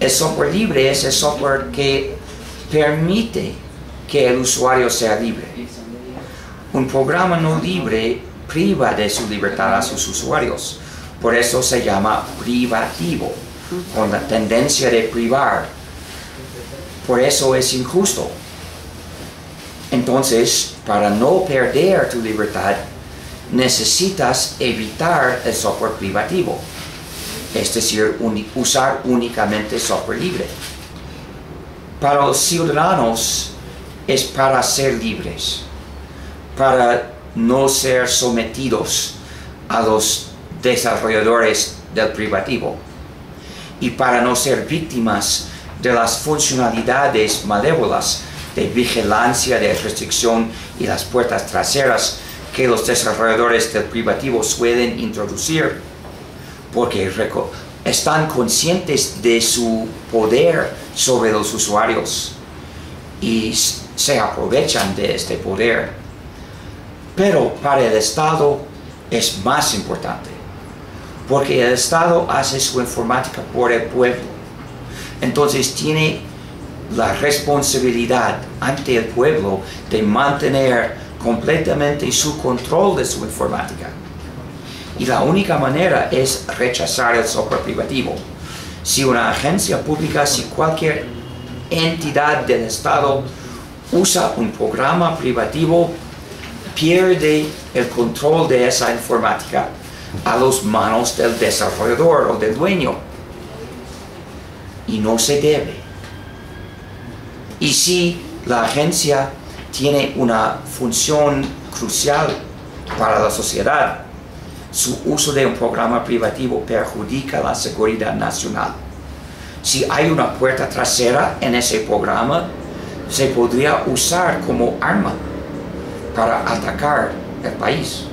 El software libre es el software que permite que el usuario sea libre. Un programa no libre priva de su libertad a sus usuarios. Por eso se llama privativo, con la tendencia de privar. Por eso es injusto. Entonces, para no perder tu libertad, necesitas evitar el software privativo, es decir, usar únicamente software libre. Para los ciudadanos es para ser libres, para no ser sometidos a los desarrolladores del privativo y para no ser víctimas de las funcionalidades malévolas de vigilancia, de restricción y las puertas traseras que los desarrolladores del privativo suelen introducir, porque están conscientes de su poder sobre los usuarios y se aprovechan de este poder. Pero para el Estado es más importante, porque el Estado hace su informática por el pueblo. Entonces tiene la responsabilidad ante el pueblo de mantener completamente su control de su informática. Y la única manera es rechazar el software privativo. Si una agencia pública, si cualquier entidad del Estado usa un programa privativo, pierde el control de esa informática a las manos del desarrollador o del dueño. Y no se debe. Y si la agencia tiene una función crucial para la sociedad, su uso de un programa privativo perjudica la seguridad nacional. Si hay una puerta trasera en ese programa, se podría usar como arma para atacar el país.